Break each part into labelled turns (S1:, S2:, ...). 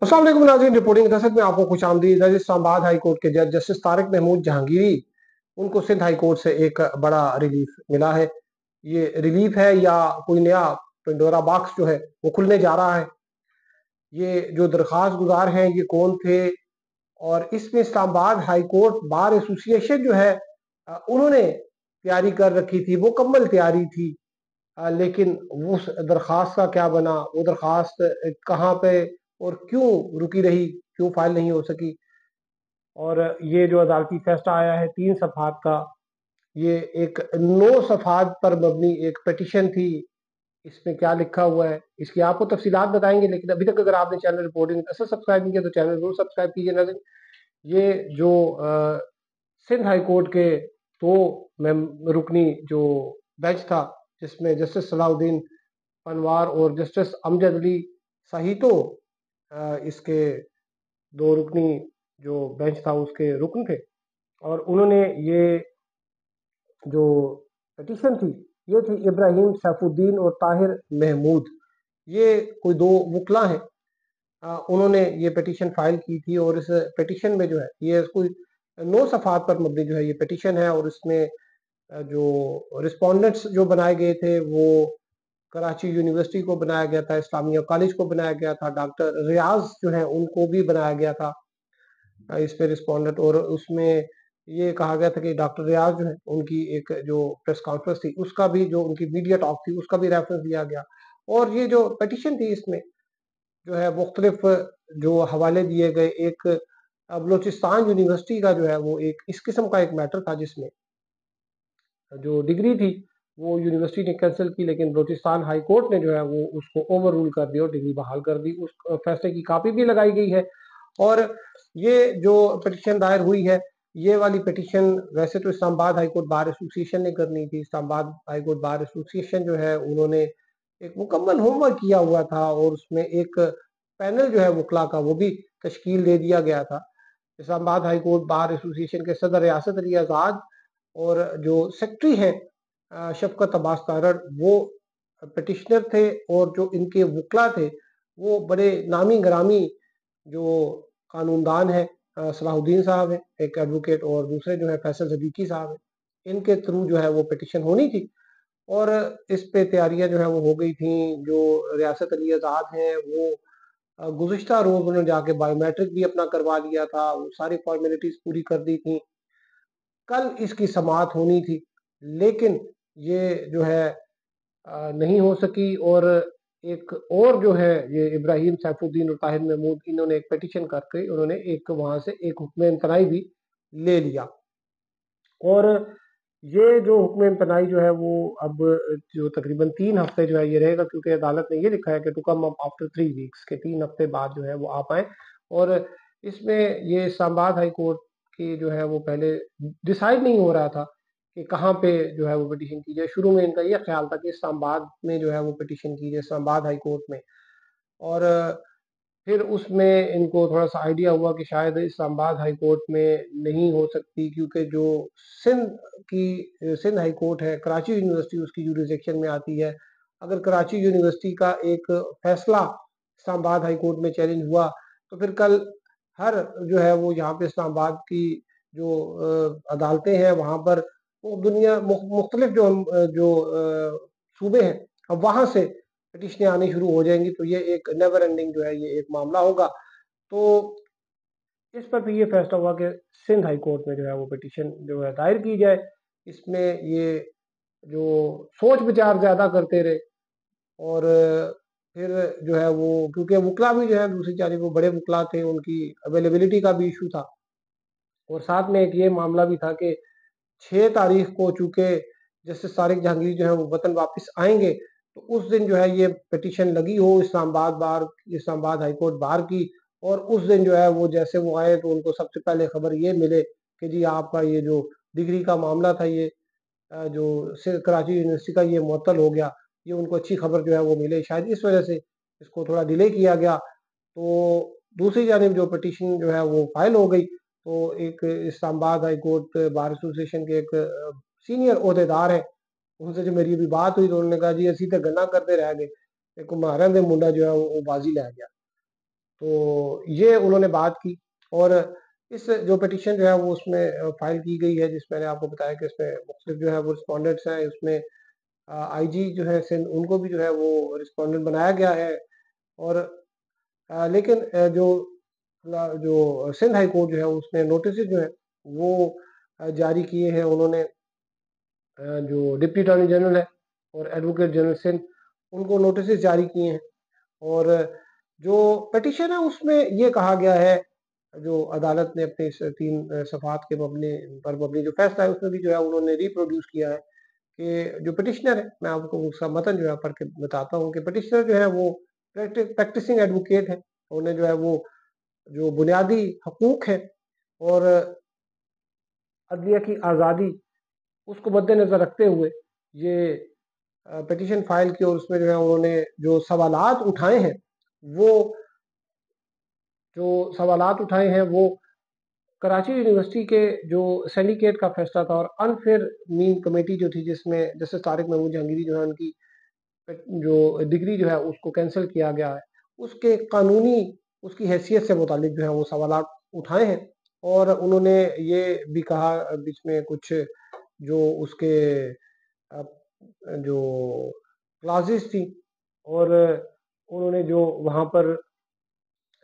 S1: السلام علیکم ناظرین رپورٹنگ دست میں آپ کو خوش آمدید اسلام آباد ہائی کورٹ کے جج جسٹس طارق محمود جہانگیری، ان کو سندھ ہائی کورٹ سے ایک بڑا ریلیف ملا ہے۔ یہ ریلیف ہے یا کوئی نیا پنڈورا باکس جو ہے، وہ کھلنے جا رہا ہے۔ یہ جو درخواست گزار ہیں، یہ کون تھے؟ اور اس میں اسلام آباد ہائی کورٹ بار ایسوسیشن جو ہے، انہوں نے تیاری کر رکھی تھی۔ وہ کمل تیاری تھی۔ لیکن اس درخواست کا کیا بنا؟ وہ درخواست کہاں پہ اور کیوں رکی رہی؟ کیوں فائل نہیں ہو سکی؟ اور یہ جو عدالتی فیصلہ آیا ہے تین صفحات کا، یہ ایک نو صفحات پر مبنی ایک پیٹیشن تھی۔ اس میں کیا لکھا ہوا ہے؟ اس کی آپ کو تفصیلات بتائیں گے، لیکن ابھی تک اگر آپ نے چینل رپورٹنگ اصل سبسکرائب نہیں کیا تو چینل ضرور سبسکرائب کیجیے نظر یہ جو سندھ ہائی کورٹ کے دو رکنی جو بینچ تھا، جس میں جسٹس صلاح الدین پنوار اور جسٹس امجد علی ساہیتو اس کے دو رکنی جو بینچ تھا، اس کے رکن تھے۔ اور انہوں نے یہ جو پٹیشن تھی، یہ تھی ابراہیم سیف الدین اور طاہر محمود۔ یہ کوئی دو وکلا ہیں۔ انہوں نے یہ پٹیشن فائل کی تھی اور اس پٹیشن میں جو ہے، یہ کوئی نو صفحات پر مبنی جو ہے، یہ پٹیشن ہے اور اس میں جو رسپونڈنٹس جو بنائے گئے تھے، وہ کراچی یونیورسٹی کو بنایا گیا تھا، اسلامیہ کالج کو بنایا گیا تھا، ڈاکٹر ریاض جو ہیں ان کو بھی بنایا گیا تھا۔ اس پہ رسپونڈنٹ اور اس میں یہ کہا گیا تھا کہ ڈاکٹر ریاض جو ہیں، ان کی ایک جو پریس کانفرنس تھی، اس کا بھی جو ان کی میڈیا ٹاک تھی، اس کا بھی ریفرنس دیا گیا۔ اور یہ جو پیٹیشن تھی اس میں جو ہے، مختلف جو حوالے دیے گئے، ایک بلوچستان یونیورسٹی کا جو ہے، وہ ایک اس قسم کا ایک میٹر تھا جس میں جو ڈگری تھی وہ یونیورسٹی نے کینسل کی، لیکن بلوچستان ہائی کورٹ نے جو ہے وہ اس کو اوور رول کر دیا اور ڈگری بحال کر دی۔ اس فیصلے کی کاپی بھی لگائی گئی ہے۔ اور یہ جو پٹیشن دائر ہوئی ہے، یہ والی پٹیشن ویسے تو اسلام آباد ہائی کورٹ بار ایسوسیشن نے کرنی تھی۔ اسلام آباد ہائی کورٹ بار ایسوسیشن جو ہے، انہوں نے ایک مکمل ہوم ورک کیا ہوا تھا اور اس میں ایک پینل جو ہے وکلا کا، وہ بھی تشکیل دے دیا گیا تھا۔ اسلام آباد ہائی کورٹ بار ایسوسیشن کے صدر ریاست علی آزاد اور جو سیکٹری ہیں شفقت عباس تارڑ وہ پٹیشنر تھے اور جو ان کے وکلا تھے، وہ بڑے نامی گرامی جو قانون دان ہیں صلاح الدین صاحب ہیں، ایک ایڈوکیٹ اور دوسرے جو ہیں، فیصل صدیقی صاحب ہیں، ان کے تھرو جو ہے وہ پٹیشن ہونی تھی۔ اور اس پہ تیاریاں جو ہے وہ ہو گئی تھیں، جو ریاست علی آزاد ہیں، وہ گزشتہ روز انہوں نے جا کے بایو میٹرک بھی اپنا کروا لیا تھا، وہ ساری فارمیلٹیز پوری کر دی تھیں۔ کل اس کی سماعت ہونی تھی، لیکن یہ جو ہے نہیں ہو سکی اور ایک اور جو ہے، یہ ابراہیم سیف الدین اور طاہر محمود، انہوں نے ایک پیٹیشن کر کے انہوں نے ایک وہاں سے ایک حکم امتناعی بھی لے لیا۔ اور یہ جو حکم امتناعی جو ہے، وہ اب جو تقریباً تین ہفتے جو ہے یہ رہے گا، کیونکہ عدالت نے یہ لکھا ہے کہ to come up after three weeks کے تین ہفتے بعد جو ہے وہ آپ آئیں۔ اور اس میں یہ اسلام آباد ہائی کورٹ کی جو ہے وہ پہلے ڈیسائیڈ نہیں ہو رہا تھا۔ کہ کہاں پہ جو ہے وہ پٹیشن کی جائے۔ شروع میں ان کا یہ خیال تھا کہ اسلام آباد میں جو ہے وہ پٹیشن کی جائے اسلام آباد ہائی کورٹ میں۔ اور پھر اس میں ان کو تھوڑا سا آئیڈیا ہوا کہ شاید اسلام آباد ہائی کورٹ میں نہیں ہو سکتی، کیونکہ جو سندھ کی، سندھ ہائی کورٹ ہے، کراچی یونیورسٹی اس کی یوریزیکشن میں آتی ہے۔ اگر کراچی یونیورسٹی کا ایک فیصلہ اسلام آباد ہائی کورٹ میں چیلنج ہوا، تو پھر کل ہر جو ہے وہ یہاں پہ اسلام آباد کی جو عدالتیں ہیں، وہاں پر دنیا مختلف جو جو صوبے ہیں، اب وہاں سے پٹیشنیں آنی شروع ہو جائیں گی تو یہ ایک نیور اینڈنگ جو ہے یہ ایک معاملہ ہوگا۔ تو اس پر بھی یہ فیصلہ ہوا کہ سندھ ہائی کورٹ میں جو ہے وہ پٹیشن جو ہے دائر کی جائے۔ اس میں یہ جو سوچ بچار زیادہ کرتے رہے اور پھر جو ہے وہ، کیونکہ وکلا بھی جو ہے دوسری جانب وہ بڑے وکلا تھے، ان کی اویلیبلٹی کا بھی ایشو تھا۔ اور ساتھ میں ایک یہ معاملہ بھی تھا کہ چھ تاریخ کو چونکہ جسٹس طارق جہانگیر جو ہے وہ وطن واپس آئیں گے، تو اس دن جو ہے یہ پٹیشن لگی ہو، اسلام آباد بار، اسلام آباد ہائی کورٹ بار کی، اور اس دن جو ہے وہ جیسے وہ آئے تو ان کو سب سے پہلے خبر یہ ملے کہ جی آپ کا یہ جو ڈگری کا معاملہ تھا، یہ جو کراچی یونیورسٹی کا یہ معطل ہو گیا، یہ ان کو اچھی خبر جو ہے وہ ملے۔ شاید اس وجہ سے اس کو تھوڑا ڈیلے کیا گیا۔ تو دوسری جانب جو پٹیشن جو ہے وہ فائل ہو گئی تو ایک اسلام آباد ہائی کورٹ بار ایسوسیشن کے ایک سینئر عہدے دار ہیں۔ ان سے جو میری ابھی بات ہوئی تو انہوں نے کہا جی اسی تو گنا کرتے رہ گئے۔ ایک مہارا دے منڈا جو ہے وہ بازی لے گیا۔ تو یہ انہوں نے بات کی اور اس جو پٹیشن جو ہے وہ اس میں فائل کی گئی ہے۔ جس میں نے آپ کو بتایا کہ اس میں مختلف جو ہے وہ رسپونڈنٹس ہیں۔ اس میں آئی جی جو ہے سندھ، ان کو بھی جو ہے وہ رسپونڈنٹ بنایا گیا ہے۔ اور لیکن جو جو سندھ ہائی کورٹ جو ہے، اس نے نوٹسز جو ہیں، وہ جاری کیے ہیں۔ انہوں نے جو ڈپٹی اٹارنی جنرل ہے اور ایڈوکیٹ جنرل سندھ، ان کو نوٹسز جاری کیے ہیں۔ اور جو پٹیشن ہے، اس میں یہ کہا گیا ہے، جو عدالت نے اپنے تین صفحات کے مبنی پر مبنی جو فیصلہ ہے، اس میں بھی جو ہے، انہوں نے ریپروڈیوس کیا ہے کہ جو پٹیشنر ہے، میں آپ کو اس کا متن جو ہے، پڑھ کے بتاتا ہوں کہ پٹیشنر جو ہے، وہ پریکٹسنگ ایڈوکیٹ ہے۔ انہیں جو ہے، وہ جو بنیادی حقوق ہے اور عدلیہ کی آزادی، اس کو مد نظر رکھتے ہوئے یہ پٹیشن فائل کی اور اس میں جو ہے انہوں نے جو سوالات اٹھائے ہیں، وہ جو سوالات اٹھائے ہیں، وہ کراچی یونیورسٹی کے جو سینڈیکیٹ کا فیصلہ تھا اور انفیئر مین کمیٹی جو تھی، جس میں جسٹس طارق محمود جہانگیری جو ہے، ان کی جو ڈگری جو ہے، اس کو کینسل کیا گیا ہے۔ اس کے قانونی اس کی حیثیت سے متعلق جو ہے وہ سوالات اٹھائے ہیں اور انہوں نے یہ بھی کہا بیچ میں کچھ جو اس کے جو کلازز تھی اور انہوں نے جو وہاں پر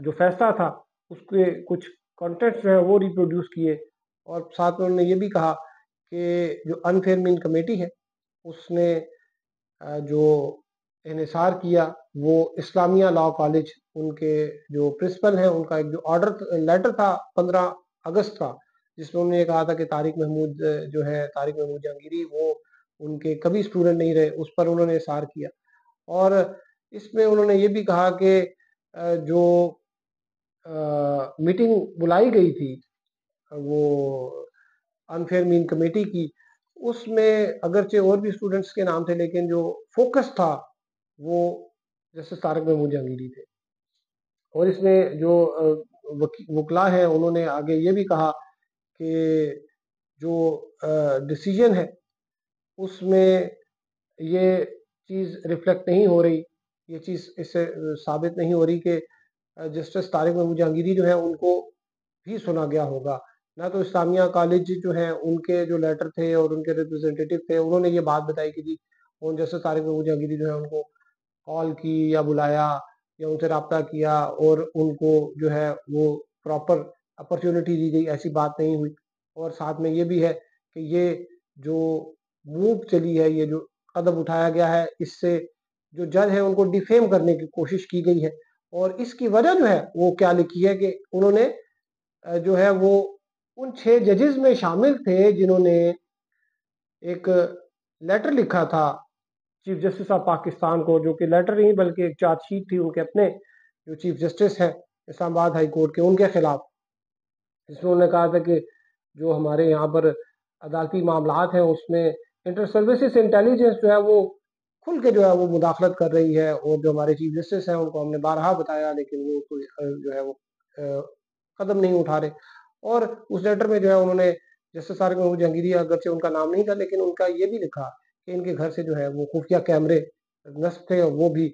S1: جو فیصلہ تھا، اس کے کچھ کانٹیکٹ جو ہے وہ ریپروڈیوس کیے اور ساتھ میں انہوں نے یہ بھی کہا کہ جو انفیئر مین کمیٹی ہے، اس نے جو انحصار کیا وہ اسلامیہ لاء کالج ان کے جو پرنسپل ہیں، ان کا ایک جو آرڈر لیٹر تھا، پندرہ اگست کا، جس میں انہوں نے یہ کہا تھا کہ طارق محمود جو ہے طارق محمود جہانگیری، وہ ان کے کبھی اسٹوڈنٹ نہیں رہے، اس پر انہوں نے اثار کیا۔ اور اس میں انہوں نے یہ بھی کہا کہ جو میٹنگ بلائی گئی تھی، وہ انفیئر مین کمیٹی کی، اس میں اگرچہ اور بھی اسٹوڈنٹس کے نام تھے، لیکن جو فوکس تھا، وہ جیسے طارق محمود جہانگیری تھے۔ اور اس میں جو وکلا ہیں، انہوں نے آگے یہ بھی کہا کہ جو ڈسیجن ہے، اس میں یہ چیز ریفلیکٹ نہیں ہو رہی، یہ چیز اس سے ثابت نہیں ہو رہی کہ جسٹس طارق محمود جہانگیری جو ہے ان کو بھی سنا گیا ہوگا۔ نہ تو اسلامیہ کالج جو ہیں، ان کے جو لیٹر تھے اور ان کے ریپرزینٹیٹیو تھے، انہوں نے یہ بات بتائی کہ جی ان جسٹس طارق محمود جہانگیری جو ہے ان کو کال کی یا بلایا یا ان سے رابطہ کیا اور ان کو جو ہے وہ پراپر اپرچونٹی دی گئی، ایسی بات نہیں ہوئی۔ اور ساتھ میں یہ بھی ہے کہ یہ جو موو چلی ہے، یہ جو قدم اٹھایا گیا ہے، اس سے جو جج ہے، ان کو ڈیفیم کرنے کی کوشش کی گئی ہے۔ اور اس کی وجہ جو ہے، وہ کیا لکھی ہے کہ انہوں نے جو ہے وہ ان چھ ججز میں شامل تھے جنہوں نے ایک لیٹر لکھا تھا۔ چیف جسٹس آف پاکستان کو، جو کہ لیٹر نہیں بلکہ ایک چارج شیٹ تھی ان کے اپنے، جو چیف جسٹس ہیں اسلام آباد ہائی کورٹ کے، ان کے خلاف۔ جس میں انہوں نے کہا تھا کہ جو ہمارے یہاں پر عدالتی معاملات ہیں، اس میں انٹر سروسز انٹیلیجنس جو ہے وہ کھل کے جو ہے وہ مداخلت کر رہی ہے اور جو ہمارے چیف جسٹس ہیں، ان کو ہم نے بارہا بتایا، لیکن وہ کوئی جو ہے وہ قدم نہیں اٹھا رہے۔ اور اس لیٹر میں جو ہے انہوں نے جسٹس سارے محمود جہانگیری، اگرچہ ان کا نام نہیں تھا، لیکن ان کا یہ بھی لکھا کہ ان کے گھر سے جو ہے وہ خفیہ کیمرے نصب تھے وہ بھی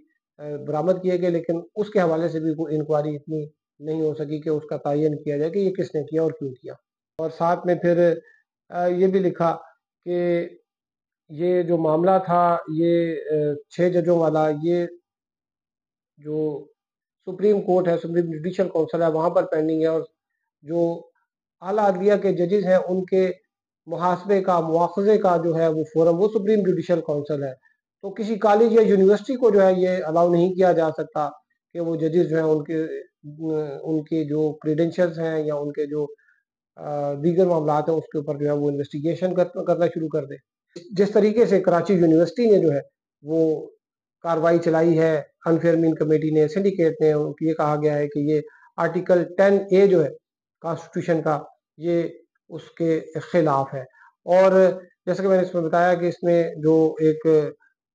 S1: برآمد کیے گئے، لیکن اس کے حوالے سے بھی کوئی انکوائری اتنی نہیں ہو سکی کہ اس کا تعین کیا جائے کہ یہ کس نے کیا اور کیوں کیا۔ اور ساتھ میں پھر یہ بھی لکھا کہ یہ جو معاملہ تھا، یہ چھ ججوں والا، یہ جو سپریم کورٹ ہے، سپریم جوڈیشل کونسل ہے، وہاں پر پینڈنگ ہے اور جو اعلیٰ عدلیہ کے ججز ہیں، ان کے محاسبے کا مواخذے کا جو ہے وہ فورم، وہ سپریم جوڈیشل کونسل ہے۔ تو کسی کالج یا یونیورسٹی کو جو ہے یہ الاؤ نہیں کیا جا سکتا کہ وہ ججز جو ہیں ان کے ان کے جو کریڈنشلز ہیں یا ان کے جو دیگر معاملات ہیں اس کے اوپر جو ہے وہ انویسٹیگیشن کرنا شروع کر دے۔ جس طریقے سے کراچی یونیورسٹی نے جو ہے وہ کاروائی چلائی ہے انفیئر مین کمیٹی نے سنڈیکیٹ نے یہ کہا گیا ہے کہ یہ آرٹیکل ٹین اے جو ہے کانسٹیٹیوشن کا، یہ اس کے خلاف ہے۔ اور جیسا کہ میں نے اس میں بتایا کہ اس میں جو ایک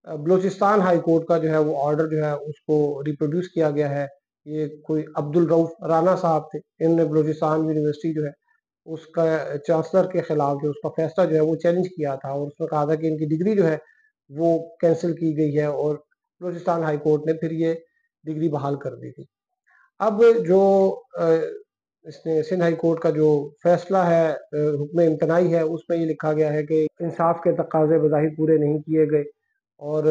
S1: بلوچستان ہائی کورٹ کا جو ہے وہ آرڈر جو ہے اس کو ریپروڈیوس کیا گیا ہے۔ یہ کوئی عبد الروف رانا صاحب تھے انہوں نے بلوچستان یونیورسٹی جو ہے اس کا چانسلر کے خلاف جو اس کا فیصلہ جو ہے وہ چیلنج کیا تھا اور اس نے کہا تھا کہ ان کی ڈگری جو ہے وہ کینسل کی گئی ہے اور بلوچستان ہائی کورٹ نے پھر یہ ڈگری بحال کر دی تھی۔ اب جو اس نے سندھ ہائی کورٹ کا جو فیصلہ ہے حکم امتناعی ہے، اس میں یہ لکھا گیا ہے کہ انصاف کے تقاضے بظاہر پورے نہیں کیے گئے۔ اور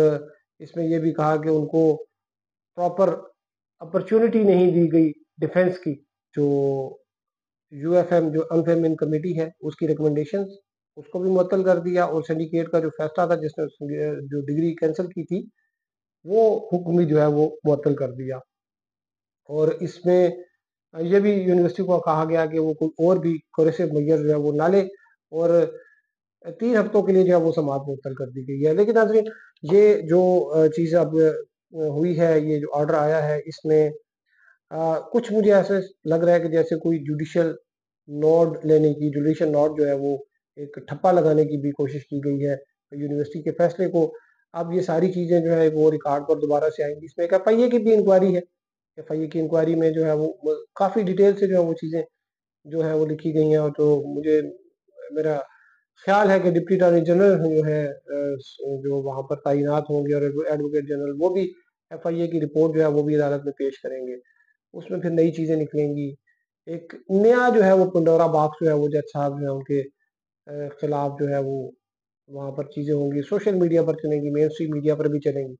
S1: اس میں یہ بھی کہا کہ ان کو پراپر اپرچونٹی نہیں دی گئی ڈیفنس کی، جو یو ایف ایم جو انفیمن کمیٹی ہے، اس کی ریکمنڈیشنز اس کو بھی معطل کر دیا۔ اور سینڈیکیٹ کا جو فیصلہ تھا، جس نے جو ڈگری کینسل کی تھی، وہ حکم بھی جو ہے، وہ معطل کر دیا۔ اور اس میں یہ بھی یونیورسٹی کو کہا گیا کہ وہ کوئی اور بھی کوریسو میئر جو ہے وہ نہ لے اور تین ہفتوں کے لیے جو ہے وہ سماعت معطل کر دی گئی ہے۔ لیکن ناظرین، یہ جو چیز اب ہوئی ہے، یہ جو آرڈر آیا ہے، اس میں کچھ مجھے ایسے لگ رہا ہے کہ جیسے کوئی جوڈیشل نوڈ لینے کی جوڈیشل نوڈ جو ہے وہ ایک ٹھپا لگانے کی بھی کوشش کی گئی ہے یونیورسٹی کے فیصلے کو۔ اب یہ ساری چیزیں جو ہے وہ ریکارڈ پر دوبارہ سے آئیں گی۔ اس میں ایک ایف آئی اے کی بھی انکوائری ہے۔ ایف آئی اے کی انکوائری میں جو ہے وہ کافی ڈیٹیل سے جو ہے وہ چیزیں جو ہے وہ لکھی گئی ہیں اور تو مجھے میرا خیال ہے کہ ڈپٹی اٹارنی جنرل جو ہے جو وہاں پر تعینات ہوں گے اور ایڈوکیٹ جنرل وہ بھی ایف آئی اے کی رپورٹ جو ہے وہ بھی عدالت میں پیش کریں گے۔ اس میں پھر نئی چیزیں نکلیں گی۔ ایک نیا جو ہے وہ پنڈورا باکس جو ہے وہ جج صاحب جو ہے ان کے خلاف جو ہے وہ وہاں پر چیزیں ہوں گی۔ سوشل میڈیا پر چلیں گی مین اسٹریم میڈیا پر بھی چلیں گی۔